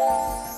Bye.